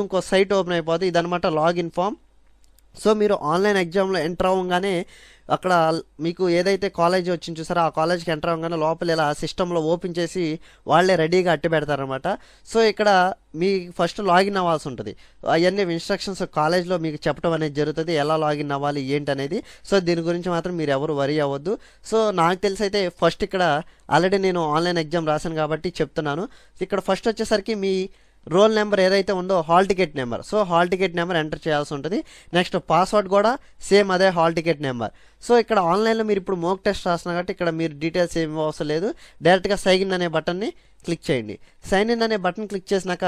ఇంకో site open అయిపోతుంది ఇదనమాట లాగిన్ ఫామ్. సో మీరు ఆన్లైన్ ఎగ్జామ్లో ఎంటర్ అవ్వగానే అక్కడ మీకు ఏదైతే కాలేజ్ వచ్చింది చూసారో ఆ కాలేజ్కి ఎంటర్ అవ్వగానే లోపల ఇలా సిస్టంలో ఓపెన్ చేసి వాళ్ళే రెడీగా అట్టి పెడతారనమాట సో ఇక్కడ మీ ఫస్ట్ లాగిన్ అవ్వాల్సి ఉంటుంది. అవన్నీ ఇన్స్ట్రక్షన్స్ కాలేజ్లో మీకు చెప్పడం అనేది జరుగుతుంది. ఎలా లాగిన్ అవ్వాలి ఏంటి అనేది సో దీని గురించి మాత్రం మీరు ఎవరు వరి అవ్వద్దు. సో నాకు తెలిసి అయితే ఫస్ట్ ఇక్కడ ఆల్రెడీ నేను ఆన్లైన్ ఎగ్జామ్ రాశాను కాబట్టి చెప్తున్నాను. ఇక్కడ ఫస్ట్ వచ్చేసరికి మీ రోల్ నెంబర్ ఏదైతే ఉందో hall ticket number. So hall ticket number enter చేయాల్సి ఉంటుంది. నెక్స్ట్ పాస్వర్డ్ కూడా సేమ్ అదే హాల్ టికెట్ నెంబర్. సో ఇక్కడ ఆన్లైన్లో మీరు ఇప్పుడు మోక్ టెస్ట్ రాస్తున్నారు కాబట్టి ఇక్కడ మీరు డీటెయిల్స్ ఏమి అవసరం లేదు. డైరెక్ట్గా సైన్ ఇన్ అనే బటన్ని క్లిక్ చేయండి. సైన్ ఇన్ అనే బటన్ క్లిక్ చేసినాక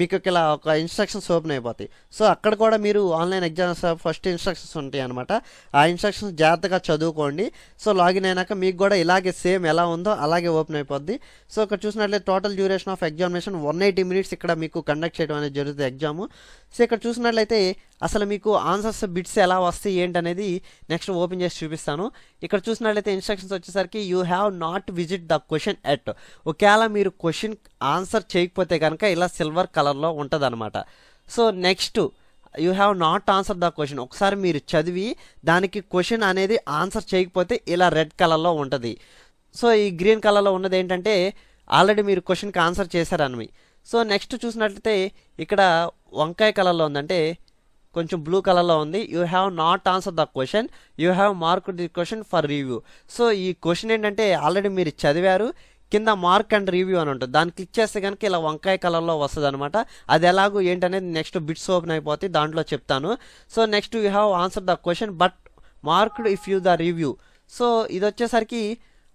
మీకు ఇలా ఒక ఇన్స్ట్రక్షన్స్ ఓపెన్ అయిపోతాయి. సో అక్కడ కూడా మీరు ఆన్లైన్ ఎగ్జామ్స్ ఫస్ట్ ఇన్స్ట్రక్షన్స్ ఉంటాయి అనమాట ఆ ఇన్స్ట్రక్షన్స్ జాగ్రత్తగా చదువుకోండి. సో లాగిన్ అయినాక మీకు కూడా ఇలాగే సేమ్ ఎలా ఉందో అలాగే ఓపెన్ అయిపోద్ది. సో ఇక్కడ చూసినట్లయితే total duration of examination one eighty minutes ఇక్కడ మీకు కండక్ట్ చేయడం అనేది జరుగుతుంది ఎగ్జామ్ సో ఇక్కడ చూసినట్లయితే అసలు మీకు ఆన్సర్స్ బిట్స్ ఎలా వస్తాయి ఏంటనేది నెక్స్ట్ ఓపెన్ చేసి చూపిస్తాను. ఇక్కడ చూసినట్లయితే ఇన్స్ట్రక్షన్స్ వచ్చేసరికి you have not visit the question at ఒకవేళ మీరు క్వశ్చన్ ఆన్సర్ చేయకపోతే కనుక ఇలా సిల్వర్ కలర్లో ఉంటుంది అనమాట so next you have not answer the question ఒకసారి మీరు చదివి దానికి క్వశ్చన్ అనేది ఆన్సర్ చేయకపోతే ఇలా రెడ్ కలర్లో ఉంటుంది. సో ఈ గ్రీన్ కలర్లో ఉన్నది ఏంటంటే ఆల్రెడీ మీరు క్వశ్చన్కి ఆన్సర్ చేశారని. సో నెక్స్ట్ చూసినట్లయితే ఇక్కడ వంకాయ కలర్లో ఉందంటే కొంచెం బ్లూ కలర్లో ఉంది. You have not answer the question you have mark the question for review so ఈ క్వశ్చన్ ఏంటంటే ఆల్రెడీ మీరు చదివారు. కింద మార్క్ అండ్ రివ్యూ అని ఉంటుంది. దాన్ని క్లిక్ చేస్తే కనుక ఇలా వంకాయ కలర్లో వస్తుంది అనమాట అది ఎలాగో ఏంటనేది నెక్స్ట్ బిట్స్ ఓపెన్ అయిపోతాయి. దాంట్లో చెప్తాను. So next you have answer the question but marked if you the review so ఇది వచ్చేసరికి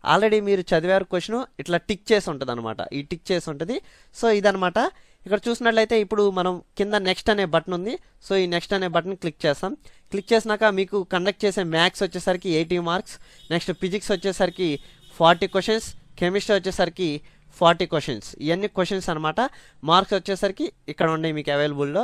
ఆల్రెడీ మీరు చదివారు క్వశ్చన్ ఇట్లా టిక్ చేసి ఉంటుంది అనమాట ఈ టిక్ చేసి ఉంటుంది. సో ఇదనమాట ఇక్కడ చూసినట్లయితే ఇప్పుడు మనం కింద నెక్స్ట్ అనే బటన్ ఉంది. సో ఈ నెక్స్ట్ అనే బటన్ క్లిక్ చేస్తాం. క్లిక్ చేసినాక మీకు కండక్ట్ చేసే మ్యాథ్స్ వచ్చేసరికి ఎయిటీ మార్క్స్ నెక్స్ట్ ఫిజిక్స్ వచ్చేసరికి ఫార్టీ క్వశ్చన్స్ కెమిస్ట్రీ వచ్చేసరికి ఫార్టీ క్వశ్చన్స్ ఇవన్నీ క్వశ్చన్స్ అనమాట మార్క్స్ వచ్చేసరికి ఇక్కడ ఉన్నాయి మీకు అవైలబుల్లో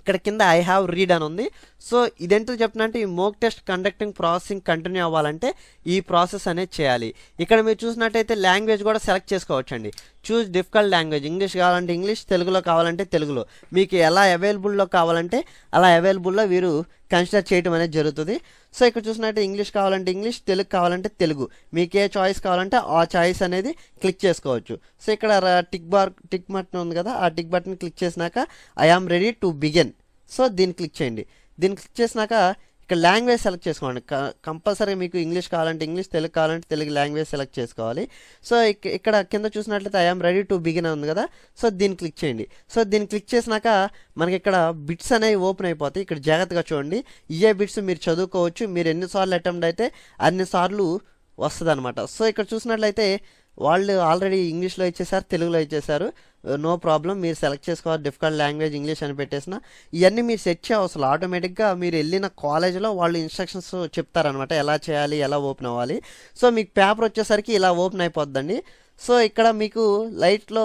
ఇక్కడ కింద ఐ హ్యావ్ రీడ్ అని ఉంది. సో ఇదేంటో చెప్తున్నా అంటే ఈ mock test conducting processing continue అవ్వాలంటే ఈ ప్రాసెస్ అనేది చేయాలి. ఇక్కడ మీరు చూసినట్టయితే లాంగ్వేజ్ కూడా సెలెక్ట్ చేసుకోవచ్చండి. చూస్ డిఫికల్ట్ లాంగ్వేజ్ ఇంగ్లీష్ కావాలంటే ఇంగ్లీష్ తెలుగులో కావాలంటే తెలుగులో. మీకు ఎలా అవైలబుల్లో కావాలంటే అలా అవైలబుల్లో వీరు కన్సిడర్ చేయడం అనేది జరుగుతుంది. సో ఇక్కడ చూసినట్టు ఇంగ్లీష్ కావాలంటే ఇంగ్లీష్ తెలుగు కావాలంటే తెలుగు. మీకు ఏ చాయిస్ కావాలంటే ఆ చాయిస్ అనేది క్లిక్ చేసుకోవచ్చు. సో ఇక్కడ టిక్ బార్ టిక్ బటన్ ఉంది కదా ఆ టిక్ బటన్ క్లిక్ చేసినాక I ready to begin so దీన్ని క్లిక్ చేయండి. దీన్ని క్లిక్ చేసినాక ఇక్కడ లాంగ్వేజ్ సెలెక్ట్ చేసుకోండి. కంపల్సరీ మీకు ఇంగ్లీష్ కావాలంటే ఇంగ్లీష్ తెలుగు కావాలంటే తెలుగు లాంగ్వేజ్ సెలెక్ట్ చేసుకోవాలి. సో ఇక్కడ కింద చూసినట్లయితే ఐఎమ్ రెడీ టు బిగిన్ ఉంది కదా. సో దీన్ని క్లిక్ చేయండి. సో దీన్ని క్లిక్ చేసినాక మనకి ఇక్కడ బిట్స్ అనేవి ఓపెన్ అయిపోతాయి. ఇక్కడ జాగ్రత్తగా చూడండి. ఇయే బిట్స్ మీరు చదువుకోవచ్చు. మీరు ఎన్నిసార్లు అటెంప్ట్ అయితే అన్నిసార్లు వస్తుంది అనమాట సో ఇక్కడ చూసినట్లయితే వాళ్ళు ఆల్రెడీ ఇంగ్లీష్లో ఇచ్చేసారు తెలుగులో ఇచ్చేసారు నో uh, ప్రాబ్లం మీరు సెలెక్ట్ చేసుకోవాలి. డిఫికల్ట్ లాంగ్వేజ్ ఇంగ్లీష్ అని పెట్టేసిన ఇవన్నీ మీరు సెట్ చేయవసరం ఆటోమేటిక్గా మీరు వెళ్ళిన కాలేజ్లో వాళ్ళు ఇన్స్ట్రక్షన్స్ చెప్తారనమాట ఎలా చేయాలి ఎలా ఓపెన్ అవ్వాలి. సో మీకు పేపర్ వచ్చేసరికి ఇలా ఓపెన్ అయిపోద్దండి. సో ఇక్కడ మీకు లైట్లో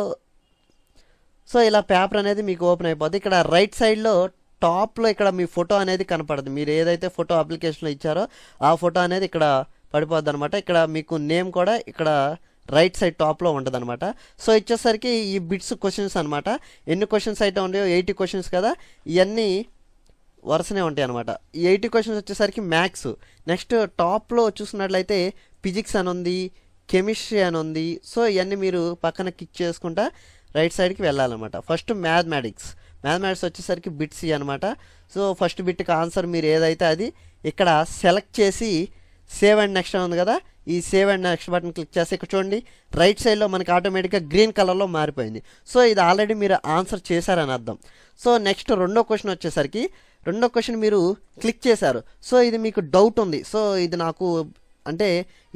సో ఇలా పేపర్ అనేది మీకు ఓపెన్ అయిపోద్ది. ఇక్కడ రైట్ సైడ్లో టాప్లో ఇక్కడ మీ ఫోటో అనేది కనపడదు. మీరు ఏదైతే ఫోటో అప్లికేషన్లో ఇచ్చారో ఆ ఫోటో అనేది ఇక్కడ పడిపోద్ది అనమాట ఇక్కడ మీకు నేమ్ కూడా ఇక్కడ రైట్ సైడ్ టాప్లో ఉంటుంది అనమాట సో ఇచ్చేసరికి ఈ బిట్స్ క్వశ్చన్స్ అనమాట ఎన్ని క్వశ్చన్స్ అయితే ఉన్నాయో ఎయిటీ క్వశ్చన్స్ కదా ఇవన్నీ వరుసనే ఉంటాయి అనమాట ఈ ఎయిటీ క్వశ్చన్స్ వచ్చేసరికి మ్యాథ్స్. నెక్స్ట్ టాప్లో చూసినట్లయితే ఫిజిక్స్ అని ఉంది కెమిస్ట్రీ అని ఉంది. సో ఇవన్నీ మీరు పక్కన క్లిక్ చేసుకుంటా రైట్ సైడ్కి వెళ్ళాలన్నమాట. First mathematics. మ్యాథమెటిక్స్ వచ్చేసరికి బిట్స్ అనమాట సో ఫస్ట్ బిట్కి ఆన్సర్ మీరు ఏదైతే అది ఇక్కడ సెలెక్ట్ చేసి సేవ్ అండ్ నెక్స్ట్ ఉంది కదా ఈ save and next button click చేస్తే ఇక్కడ చూడండి. రైట్ సైడ్లో మనకి ఆటోమేటిక్గా గ్రీన్ కలర్లో మారిపోయింది. సో ఇది ఆల్రెడీ మీరు ఆన్సర్ చేశారని అర్థం. సో నెక్స్ట్ రెండో క్వశ్చన్ వచ్చేసరికి రెండో క్వశ్చన్ మీరు క్లిక్ చేశారు. సో ఇది మీకు డౌట్ ఉంది. సో ఇది నాకు అంటే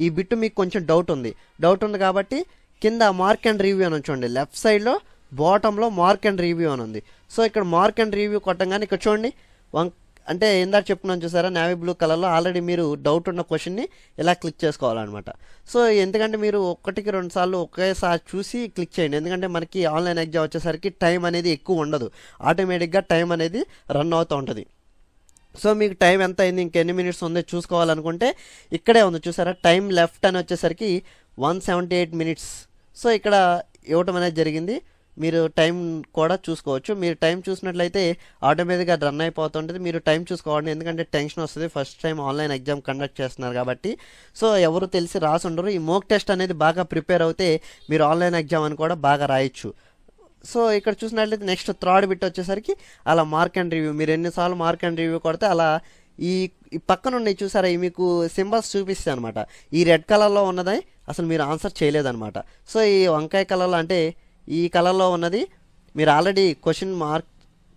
ఈ బిట్ మీకు కొంచెం డౌట్ ఉంది. డౌట్ ఉంది కాబట్టి కింద మార్క్ అండ్ రివ్యూ అని చూడండి. లెఫ్ట్ సైడ్లో బాటంలో మార్క్ అండ్ రివ్యూ అని ఉంది. సో ఇక్కడ మార్క్ అండ్ రివ్యూ కొట్టంగానే ఇక్కడ చూడండి. వన్ అంటే ఇందాక చెప్పుకున్నాను చూసారా నావీ బ్లూ కలర్లో ఆల్రెడీ మీరు డౌట్ ఉన్న క్వశ్చన్ని ఇలా క్లిక్ చేసుకోవాలన్నమాట. సో ఎందుకంటే మీరు ఒకటికి రెండు సార్లు ఒకేసారి చూసి క్లిక్ చేయండి. ఎందుకంటే మనకి ఆన్లైన్ ఎగ్జామ్ వచ్చేసరికి టైం అనేది ఎక్కువ ఉండదు. ఆటోమేటిక్గా టైం అనేది రన్ అవుతూ ఉంటుంది. సో మీకు టైం ఎంత అయింది ఇంకెన్ని మినిట్స్ ఉందో చూసుకోవాలనుకుంటే ఇక్కడే ఉంది. చూసారా టైం లెఫ్ట్ అని వచ్చేసరికి one seventy eight minutes so ఇక్కడ ఇవ్వటం అనేది జరిగింది. మీరు టైం కూడా చూసుకోవచ్చు. మీరు టైం చూసినట్లయితే ఆటోమేటిక్గా రన్ అయిపోతుంటుంది. మీరు టైం చూసుకోవాలి ఎందుకంటే టెన్షన్ వస్తుంది. First time online exam conduct చేస్తున్నారు కాబట్టి. సో ఎవరు తెలిసి రాసి ఉండరు. ఈ మోక్ టెస్ట్ అనేది బాగా ప్రిపేర్ అవుతే మీరు ఆన్లైన్ ఎగ్జామ్ అని కూడా బాగా రాయొచ్చు. సో ఇక్కడ చూసినట్లయితే నెక్స్ట్ థర్డ్ బిట్ వచ్చేసరికి అలా మార్క్ అండ్ రివ్యూ. మీరు ఎన్నిసార్లు మార్క్ అండ్ రివ్యూ కొడితే అలా ఈ ఈ పక్కన ఉన్నాయి చూసారా? ఈ మీకు సింబల్స్ చూపిస్తాయి అనమాట ఈ రెడ్ కలర్లో ఉన్నదని అసలు మీరు ఆన్సర్ చేయలేదన్నమాట. సో ఈ వంకాయ కలర్లో అంటే ఈ కలర్లో ఉన్నది. మీరు ఆల్రెడీ క్వశ్చన్ మార్క్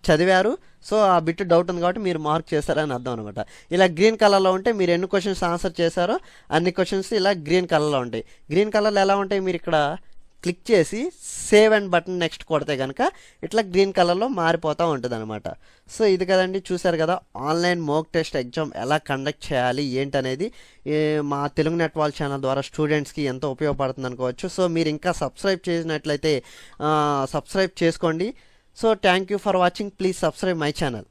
చదివారు. సో ఆ బిట్ డౌట్ ఉంది కాబట్టి మీరు మార్క్ చేస్తారని అర్థం అనమాట. ఇలా గ్రీన్ కలర్లో ఉంటే మీరు ఎన్ని క్వశ్చన్స్ ఆన్సర్ చేశారో అన్ని క్వశ్చన్స్ ఇలా గ్రీన్ కలర్లో ఉంటాయి. గ్రీన్ కలర్లో ఎలా ఉంటాయి? మీరు ఇక్కడ క్లిక్ చేసి సేవ్ అండ్ బటన్ నెక్స్ట్ కొడితే కనుక ఇట్లా గ్రీన్ కలర్లో మారిపోతూ ఉంటుంది అనమాట సో ఇది కదండి చూసారు కదా ఆన్లైన్ మోక్ టెస్ట్ ఎగ్జామ్ ఎలా కండక్ట్ చేయాలి ఏంటనేది మా తెలుగు నెట్ వాల్ ఛానల్ ద్వారా స్టూడెంట్స్కి ఎంతో ఉపయోగపడుతుంది అనుకోవచ్చు. సో మీరు ఇంకా సబ్స్క్రైబ్ చేసినట్లయితే సబ్స్క్రైబ్ చేసుకోండి. So thank you for watching. Please subscribe my channel.